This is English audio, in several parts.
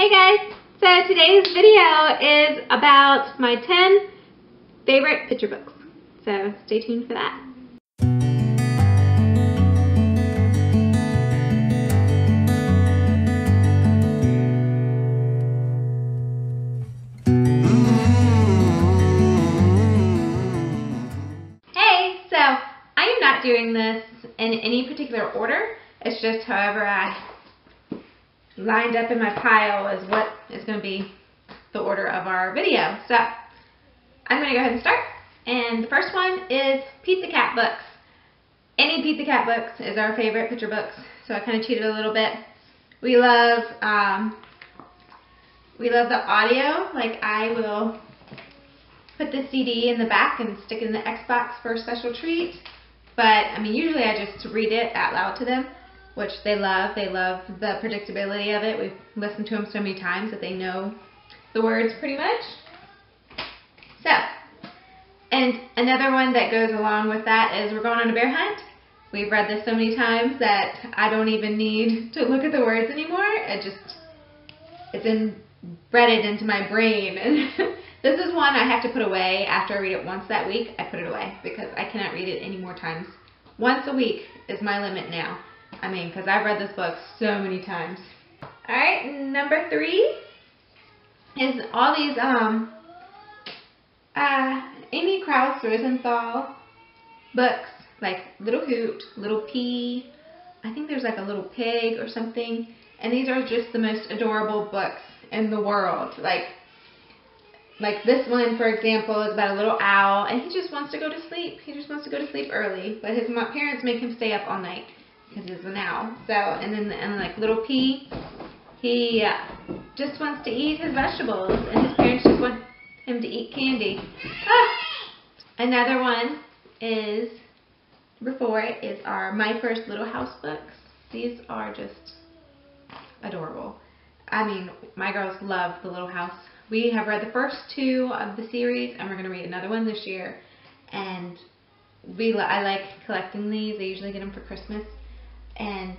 Hey guys! So today's video is about my 10 favorite picture books. So stay tuned for that. Hey! So I am not doing this in any particular order. It's just however I lined up in my pile is what is going to be the order of our video. So I'm going to go ahead and start. And the first one is Pete the Cat books. Any Pete the Cat books is our favorite picture books. So I kind of cheated a little bit. We love um, we love the audio. Like I will put the CD in the back and stick it in the Xbox for a special treat. But I mean, usually I just read it out loud to them which they love. They love the predictability of it. We've listened to them so many times that they know the words pretty much. So, and another one that goes along with that is We're Going on a Bear Hunt. We've read this so many times that I don't even need to look at the words anymore. It just, it's embedded into my brain. And this is one I have to put away after I read it once that week. I put it away because I cannot read it any more times. Once a week is my limit now. I mean, because I've read this book so many times. Alright, number three is all these, um, uh, Amy Krouse Rosenthal books, like Little Hoot, Little Pea, I think there's like a little pig or something, and these are just the most adorable books in the world. Like, like this one, for example, is about a little owl, and he just wants to go to sleep. He just wants to go to sleep early, but his parents make him stay up all night because he's an owl. So, and then and like little Pea, he uh, just wants to eat his vegetables, and his parents just want him to eat candy. Ah! Another one is number four is our My First Little House books. These are just adorable. I mean, my girls love the Little House. We have read the first two of the series, and we're going to read another one this year. And we, I like collecting these. I usually get them for Christmas and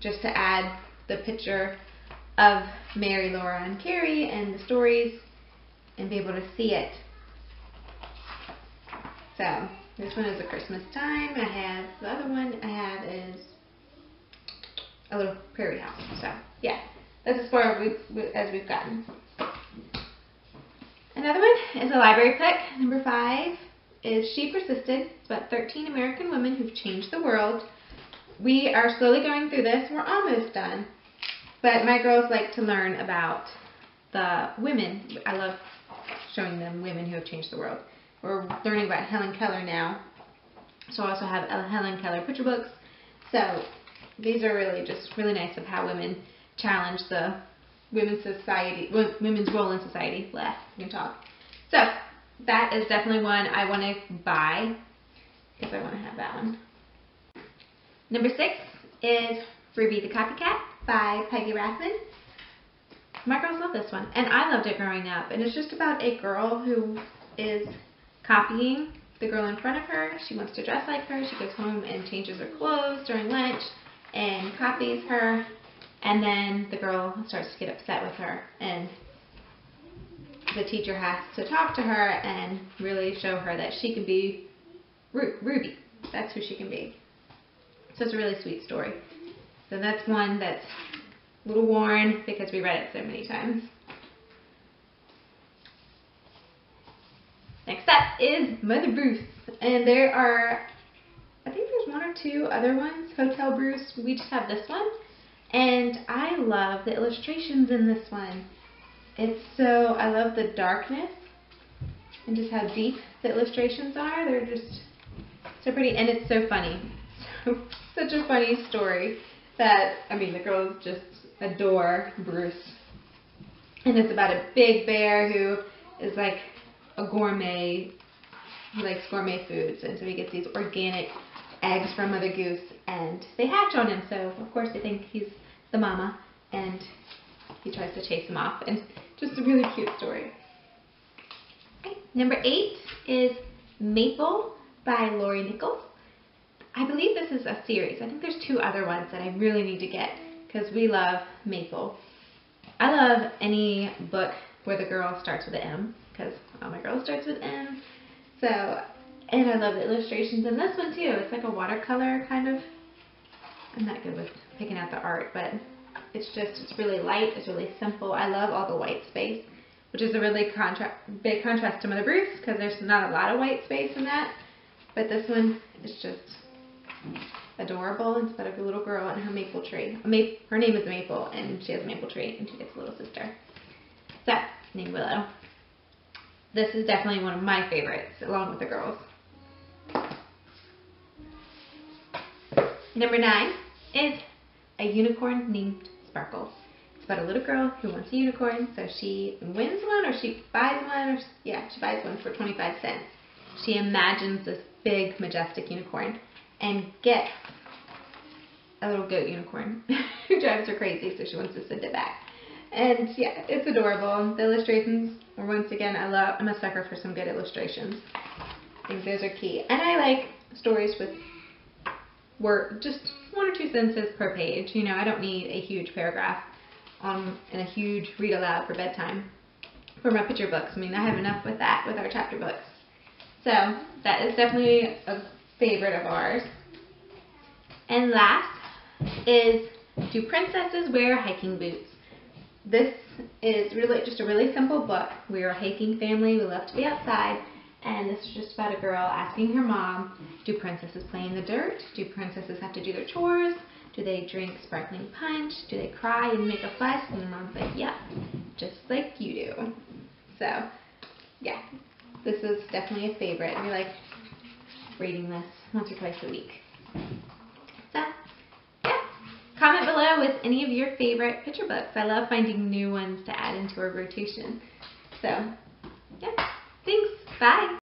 just to add the picture of Mary, Laura, and Carrie and the stories and be able to see it. So this one is a Christmas time. I have the other one I have is a little prairie house. So yeah, that's as far as we've, as we've gotten. Another one is a library pick. Number five is She Persisted. It's about 13 American women who've changed the world we are slowly going through this. We're almost done. But my girls like to learn about the women. I love showing them women who have changed the world. We're learning about Helen Keller now. So I also have Helen Keller picture books. So these are really just really nice of how women challenge the women's society, women's role in society. Blah, you can talk. So that is definitely one I want to buy because I want to have that one. Number six is Ruby the Copycat by Peggy Rathmann. My girls love this one, and I loved it growing up. And it's just about a girl who is copying the girl in front of her. She wants to dress like her. She goes home and changes her clothes during lunch and copies her. And then the girl starts to get upset with her. And the teacher has to talk to her and really show her that she can be Ru Ruby. That's who she can be. So it's a really sweet story. So that's one that's a little worn because we read it so many times. Next up is Mother Bruce. And there are, I think there's one or two other ones. Hotel Bruce, we just have this one. And I love the illustrations in this one. It's so, I love the darkness and just how deep the illustrations are. They're just so pretty and it's so funny. So such a funny story that, I mean, the girls just adore Bruce. And it's about a big bear who is like a gourmet, he likes gourmet foods, and so he gets these organic eggs from Mother Goose, and they hatch on him, so of course they think he's the mama, and he tries to chase them off, and just a really cute story. Okay. Number eight is Maple by Lori Nichols. I believe this is a series. I think there's two other ones that I really need to get because we love maple. I love any book where the girl starts with an M because all my girls starts with M. So, and I love the illustrations in this one too. It's like a watercolor kind of. I'm not good with picking out the art, but it's just, it's really light, it's really simple. I love all the white space, which is a really contra big contrast to Mother Bruce because there's not a lot of white space in that. But this one is just adorable instead of a little girl and her maple tree. her name is Maple and she has a maple tree and she gets a little sister. So, named Willow. This is definitely one of my favorites along with the girls. Number nine is a unicorn named Sparkle. It's about a little girl who wants a unicorn, so she wins one or she buys one, or yeah, she buys one for 25 cents. She imagines this big, majestic unicorn and get a little goat unicorn who drives her crazy, so she wants to send it back. And yeah, it's adorable. The illustrations, once again, I love, I'm a sucker for some good illustrations. I think those are key. And I like stories with word, just one or two sentences per page. You know, I don't need a huge paragraph um, and a huge read aloud for bedtime for my picture books. I mean, I have enough with that with our chapter books. So that is definitely a favorite of ours. And last is Do Princesses Wear Hiking Boots? This is really just a really simple book. We are a hiking family. We love to be outside. And this is just about a girl asking her mom, do princesses play in the dirt? Do princesses have to do their chores? Do they drink sparkling punch? Do they cry and make a fuss? And mom's like, yep, just like you do. So, yeah, this is definitely a favorite. And We like reading this once or twice a week. So, yeah. Comment below with any of your favorite picture books. I love finding new ones to add into our rotation. So, yeah. Thanks. Bye.